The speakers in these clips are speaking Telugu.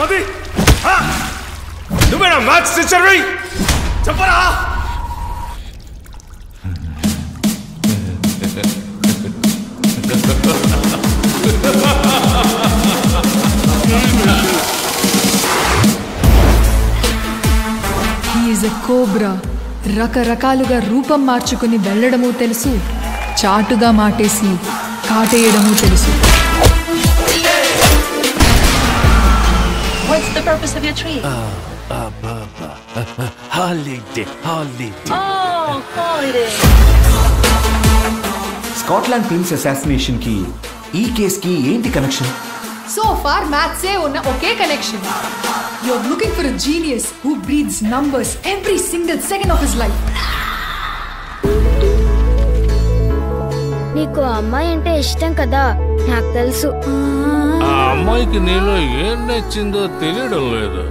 మది. నువ్వేనా మ్యాథ్స్ టీచర్వి చెప్పరా. హీఈస్ కోబ్రా రకరకాలుగా రూపం మార్చుకుని వెళ్ళడము తెలుసు. చాటుగా మాటేసి కాటేయడము తెలుసు. What's the purpose of your tree? Holiday holiday Oh, holiday. Scotland prince assassination కి ఈ కేస్ కి ఏంటి కనెక్షన్ సో ఫార్ మ్యాథ్సే ఉన్న ఒకే connection you're looking for a genius who breeds numbers every single second of his life నీకు అమ్మాయి అంటే ఇష్టం కదా నాకు తెలుసు ఆ అమ్మాయికి నీలో ఏం నచ్చిందో తెలియడం లేదు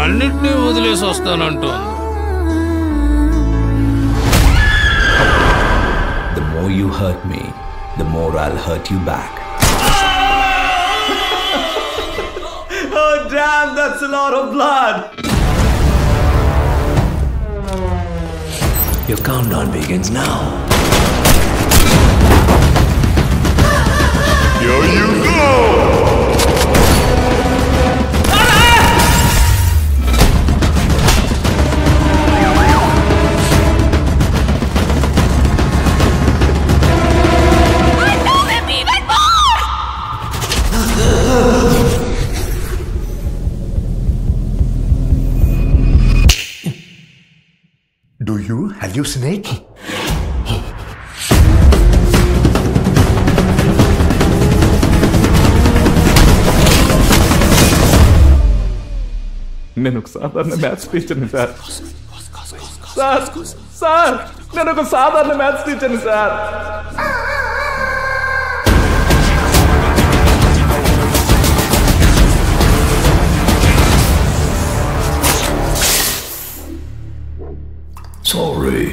అన్నిటినీ వదిలేసి వస్తానంటోంది the more you hurt me the more I'll hurt you back Oh damn, that's a lot of blood. Your countdown begins now. Here you go! Do you hallucinate? నేను ఒక సాధారణ మ్యాథ్స్ టీచర్ని సార్ సార్ సార్ నేను ఒక సాధారణ మ్యాథ్స్ టీచర్ని సార్ Sorry.